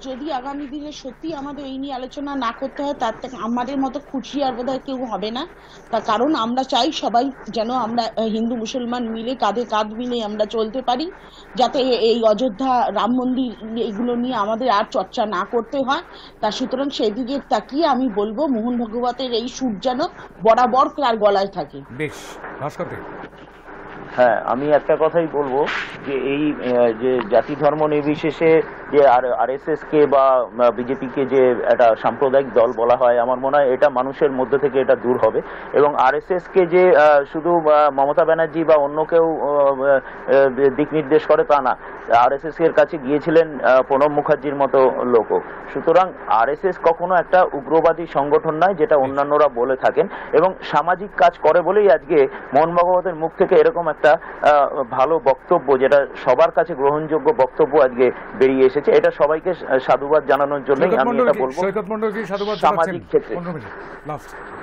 যদি আগামী দিনে সত্যি আমাদের এই নিয়ে আলোচনা না করতে হয় তার থেকে আমাদের মতো খুশি আর বোধহয় কেউ হবে না। তার কারণ আমরা চাই সবাই যেন আমরা হিন্দু মুসলমান মিলে কাঁধে কাঁধ মিলে আমরা চলতে পারি যাতে এই অযোধ্যা রাম মন্দির এগুলো নিয়ে আমাদের আর চর্চা না করতে হয়। তা সুতরাং সেদিকে তাকিয়ে আমি বলব মোহন ভগবতের এই সুর যেন বরাবর তার গলায় থাকে। বেশ ভাস্কর হ্যাঁ আমি একটা কথাই বলব যে এই যে জাতি ধর্ম নির্বিশেষে যে আর আরএসএস কে বা বিজেপি কে যে একটা সাম্প্রদায়িক দল বলা হয় আমার মনে হয় এটা মানুষের মধ্যে থেকে এটা দূর হবে। এবং আরএসএস কে যে আহ, শুধু আহ, মমতা ব্যানার্জি বা অন্য কেউ দিক নির্দেশ করে তা না আরএসএস এর কাছে গিয়েছিলেন প্রণব মুখার্জির মতো লোকও। সুতরাং আরএসএস কখনো একটা উগ্রবাদী সংগঠন নয় যেটা অন্যান্যরা বলে থাকেন এবং সামাজিক কাজ করে বলেই আজকে মোহন ভাগবতের মুখ থেকে এরকম একটা আহ, ভালো বক্তব্য যেটা সবার কাছে গ্রহণযোগ্য বক্তব্য আজকে বেরিয়ে এসেছে। এটা সবাইকে সাধুবাদ জানানোর জন্যই আমি এটা বলব। সৈকত মন্ডল কি সাধুবাদ জানাচ্ছেন। সামাজিক ক্ষেত্রে।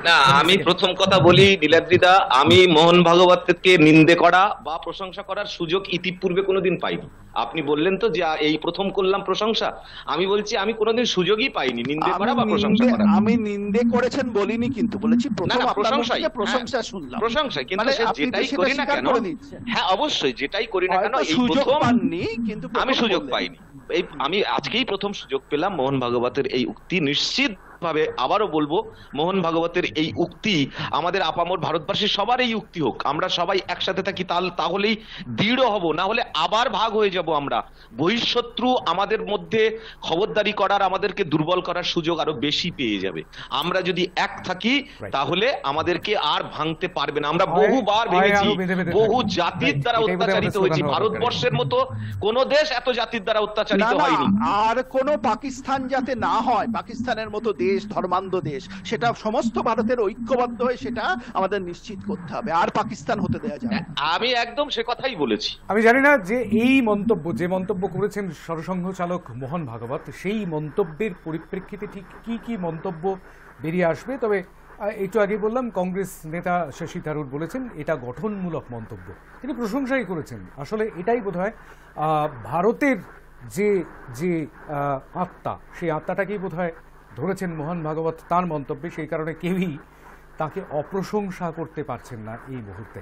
না আমি প্রথম কথা বলি নীলাদ্রিদা আমি মোহন ভাগবতকে নিন্দে করা বা প্রশংসা করার সুযোগ ইতিপূর্বে কোনোদিন পাইনি। আপনি বললেন তো যে এই প্রথম করলাম প্রশংসা। আমি বলছি আমি কোনোদিন সুযোগই পাইনি নিন্দে করা বা প্রশংসা করা। আমি নিন্দে করেছেন বলিনি কিন্তু বলেছি প্রথম মুখ প্রশংসা হ্যাঁ, শুনলাম। প্রশংসাই। কিন্তু মানে সে যেটাই করি না কেন হ্যাঁ অবশ্যই যেটাই করি না কেন এই প্রথম কিন্তু আমি সুযোগ পাইনি। এই আমি আজকেই প্রথম সুযোগ পেলাম মোহন ভাগবতের এই উক্তি নিশ্চিত ভাবে আবারও বলব মোহন ভাগবতের এই উক্তি আমাদের আপামর ভারতবর্ষের সবার এই উক্তি হোক। আমরা সবাই একসাথে থাকি তাল তাহলেই দৃঢ় হব না হলে আবার ভাগ হয়ে যাব আমরা। বহিঃশত্রু আমাদের মধ্যে খবরদারি করার আমাদেরকে দুর্বল করার সুযোগ আরও বেশি পেয়ে যাবে। আমরা যদি এক থাকি তাহলে আমাদেরকে আর ভাঙতে পারবে না। আমরা বহুবার বেঁধে বহু জাতির দ্বারা অত্যাচারিত হয়েছি। ভারতবর্ষের মতো কোন দেশ এত জাতির দ্বারা অত্যাচারিত হয়নি। আর কোন পাকিস্তান যাতে না হয় পাকিস্তানের মতো দেশ ধর্মান্ধ দেশ সেটা সমস্ত ভারতের ঐক্যবদ্ধ হয়ে সেটা আমাদের নিশ্চিত করতে হবে। আর পাকিস্তান হতে দেওয়া যাবে আমি একদম সে কথাই বলেছি। আমি জানি না যে এই মন্তব্য যে মন্তব্য করেছেন সরসংঘ চালক মোহন ভাগবত সেই মন্তব্যের পরিপ্রেক্ষিতে ঠিক কি কি মন্তব্য বেরিয়ে আসবে? তবে একটু আগে বললাম কংগ্রেস নেতা শশী থারুর বলেছেন এটা গঠনমূলক মন্তব্য। তিনি প্রশংসাই করেছেন। আসলে এটাই বোধ হয় ভারতের যে যে আহ, আত্মা সেই আত্মাটাকেই বোধ হয় ধরেছেন মোহন ভাগবত তার মন্তব্যে, সেই কারণে কেউই তাকে অপ্রশংসা করতে পারছেন না এই মুহূর্তে।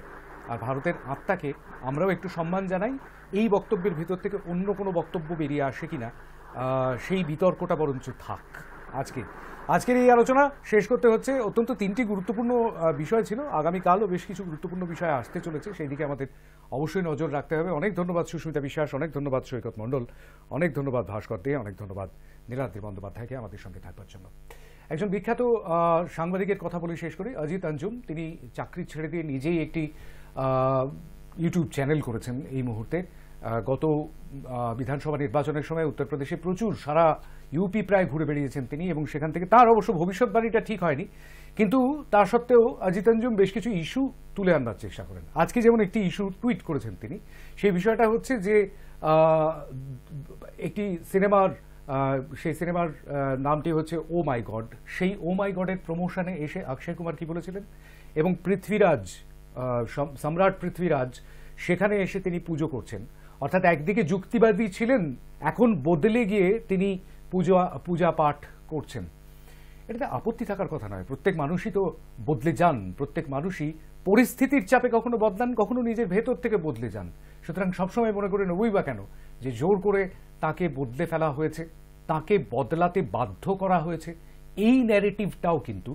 আর ভারতের আত্মাকে আমরাও একটু সম্মান জানাই। এই বক্তব্যের ভিতর থেকে অন্য কোনো বক্তব্য বেরিয়ে আসে কিনা সেই বিতর্কটা বরঞ্চ থাক। আজকে, আজকের এই আলোচনা শেষ করতে হচ্ছে। অত্যন্ত তিনটি গুরুত্বপূর্ণ বিষয় ছিল। আগামীকালও বেশ কিছু গুরুত্বপূর্ণ বিষয় আসতে চলেছে। সেই দিকে আমাদের অবশ্যই নজর রাখতে হবে। অনেক ধন্যবাদ সুস্মিতা বিশ্বাস, অনেক ধন্যবাদ সৈকত মণ্ডল, অনেক ধন্যবাদ ভাস্কর দে, অনেক ধন্যবাদ নীলাদ্রি বন্দ্যোপাধ্যায়কে আমাদের সঙ্গে থাকবার জন্য। একজন বিখ্যাত সাংবাদিকের কথা বলে শেষ করি, অজিত আঞ্জুম। তিনি চাকরি ছেড়ে দিয়ে নিজেই একটি ইউটিউব চ্যানেল করেছেন এই মুহূর্তে। গত বিধানসভা নির্বাচনের সময় উত্তরপ্রদেশে প্রচুর সারা ইউপি প্রায় ঘুরে বেরিয়েছেন তিনি এবং সেখান থেকে তার অবশ্য ভবিষ্যৎবাণীটা ঠিক হয়নি। কিন্তু তা সত্ত্বেও জিতেন্দ্রম বেশ কিছু ইস্যু তুলে আনবার চেষ্টা করেন। আজকে যেমন একটি ইস্যু টুইট করেছেন তিনি, সেই বিষয়টা হচ্ছে যে একটি সিনেমার সেই সিনেমার নামটি হচ্ছে ও মাই গড। সেই ও মাই গডের প্রমোশনে এসে অক্ষয় কুমার কি বলেছিলেন? এবং পৃথ্বীরাজ সম- সম্রাট পৃথ্বীরাজ, সেখানে এসে তিনি পুজো করছেন। অর্থাৎ একদিকে যুক্তিবাদী ছিলেন, এখন বদলে গিয়ে তিনি পূজা পূজা পাঠ করছেন। এটাতে আপত্তি থাকার কথা নয়। প্রত্যেক মানুষই তো বদলে যান। প্রত্যেক মানুষই পরিস্থিতির চাপে কখনো বদলান, কখনো নিজের ভেতর থেকে বদলে যান। সুতরাং সবসময় মনে করে নেবই বা কেন? যে জোর করে তাকে বদলে ফেলা হয়েছে, তাকে বদলাতে বাধ্য করা হয়েছে। এই ন্যারেটিভটাও কিন্তু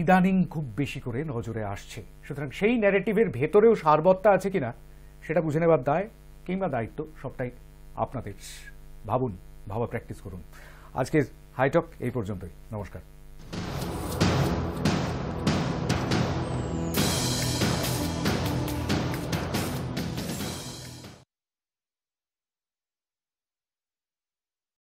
ইদানিং খুব বেশি করে নজরে আসছে। সুতরাং সেই ন্যারেটিভের ভেতরেও সারবত্তা আছে কিনা, সেটা বুঝে নেবার দায় কিংবা দায়িত্ব সবটাই আপনাদের। ভাবুন, ভাবা প্র্যাকটিস করুন। আজকের হাইটক এই পর্যন্তই। নমস্কার।